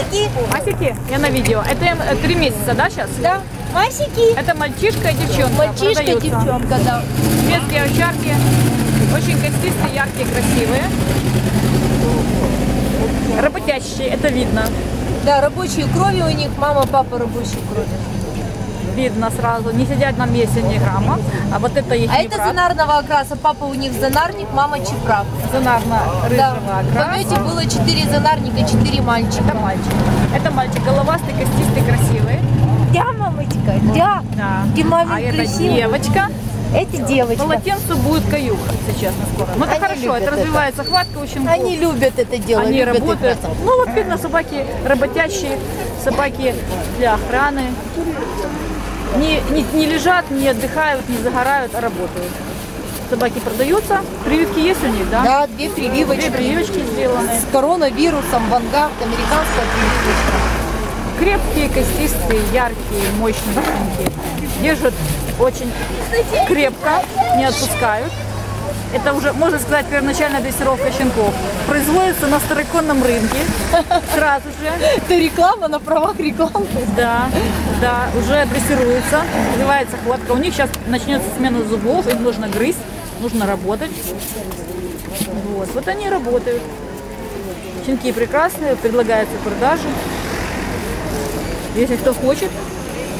Масики. Масики? Я на видео. Это э, три месяца, да, сейчас? Да. Масики. Это мальчишка и девчонка. Мальчишка, продаются. девчонка, да. Шведские овчарки. Очень костистые, яркие, красивые. Работящие, это видно. Да, рабочие крови у них, мама, папа рабочие крови. Видно сразу. Не сидят на месте ни грамма. А вот это их А это зонарного окраса. Папа у них зонарник, мама чепрак. Да. Зонарно-рыжего В помете окраса. было четыре зонарника, четыре мальчика. Это мальчик. Это мальчик головастый, костистый, красивый. Да, мамочка, да. Да. Ты мамин А это красивый. девочка. Это девочка. Полотенцу будет каюк, если честно, скоро. Но это Они хорошо, это это. развивается хватка у щенков. Они любят это дело. Они любят работают. это. Ну вот видно, собаки работящие, собаки для охраны. Не, не, не лежат, не отдыхают, не загорают, а работают. Собаки продаются. Прививки есть у них, да? Да, две прививочки. Две прививочки сделаны. С коронавирусом, вангард, американская прививочка. Крепкие, костистые, яркие, мощные. Держат очень крепко, не отпускают. Это уже, можно сказать, первоначальная дрессировка щенков. Производится на староконном рынке сразу же. Это реклама на правах рекламы. Да, да, уже дрессируется, развивается хватка. У них сейчас начнется смена зубов, им нужно грызть, нужно работать. Вот, вот они работают. Щенки прекрасные, предлагаются к продаже. Если кто хочет,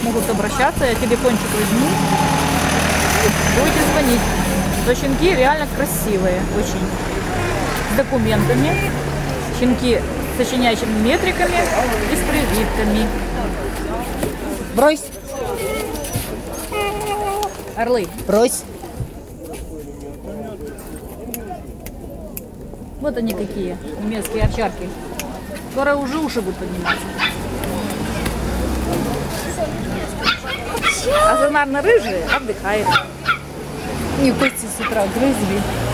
могут обращаться, я телефончик возьму. Будете звонить. То щенки реально красивые, очень. С документами. Щенки с сочиняющими метриками и с прививками. Брось, Орлы. брось. Вот они какие, немецкие овчарки. Скоро уже уши будут подниматься. А зонарно-рыжие отдыхает. Не кости с утра грызли.